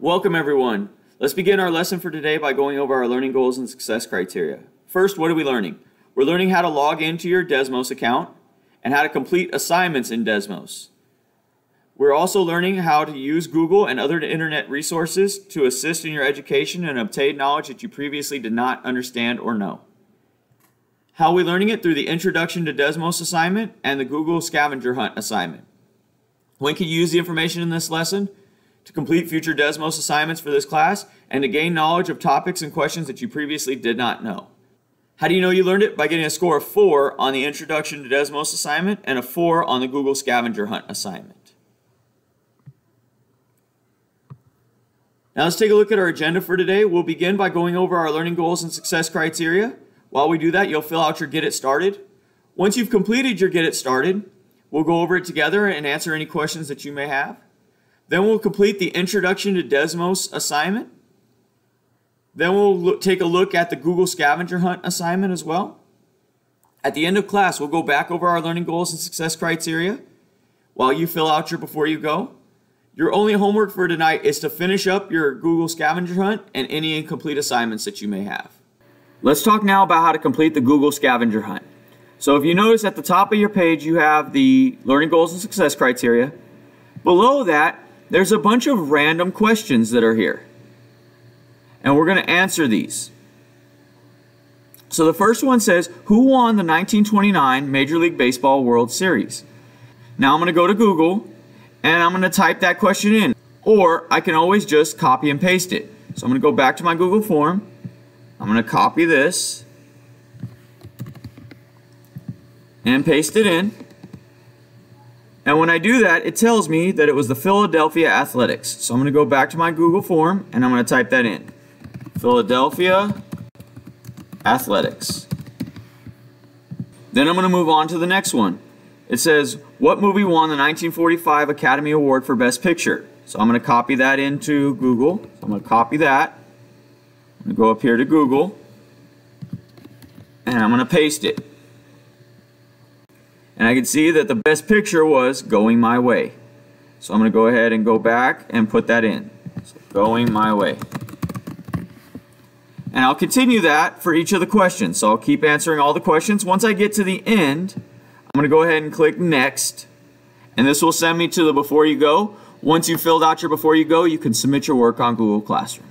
Welcome everyone. Let's begin our lesson for today by going over our learning goals and success criteria. First, what are we learning? We're learning how to log into your Desmos account and how to complete assignments in Desmos. We're also learning how to use Google and other internet resources to assist in your education and obtain knowledge that you previously did not understand or know. How are we learning it? Through the Introduction to Desmos assignment and the Google Scavenger Hunt assignment. When can you use the information in this lesson? To complete future Desmos assignments for this class and to gain knowledge of topics and questions that you previously did not know. How do you know you learned it? By getting a score of 4 on the Introduction to Desmos assignment and a 4 on the Google Scavenger Hunt assignment. Now let's take a look at our agenda for today. We'll begin by going over our learning goals and success criteria. While we do that, you'll fill out your Get It Started. Once you've completed your Get It Started, we'll go over it together and answer any questions that you may have. Then we'll complete the Introduction to Desmos assignment. Then we'll look, take a look at the Google Scavenger Hunt assignment as well. At the end of class, we'll go back over our learning goals and success criteria while you fill out your before you go. Your only homework for tonight is to finish up your Google scavenger hunt and any incomplete assignments that you may have. Let's talk now about how to complete the Google scavenger hunt. So if you notice at the top of your page you have the learning goals and success criteria. Below that there's a bunch of random questions that are here. And we're going to answer these. So the first one says, who won the 1929 Major League Baseball World Series? Now I'm going to go to Google and I'm going to type that question in. Or I can always just copy and paste it. So I'm going to go back to my Google form. I'm going to copy this and paste it in. And when I do that, it tells me that it was the Philadelphia Athletics. So I'm going to go back to my Google form and I'm going to type that in. Philadelphia Athletics. Then I'm going to move on to the next one. It says, what movie won the 1945 Academy Award for Best Picture? So I'm going to copy that into Google. So I'm going to copy that. I'm going to go up here to Google. And I'm going to paste it. And I can see that the best picture was Going My Way. So I'm going to go ahead and go back and put that in. So going My Way. And I'll continue that for each of the questions. So I'll keep answering all the questions. Once I get to the end, I'm going to go ahead and click next. And this will send me to the before you go. Once you've filled out your before you go, you can submit your work on Google Classroom.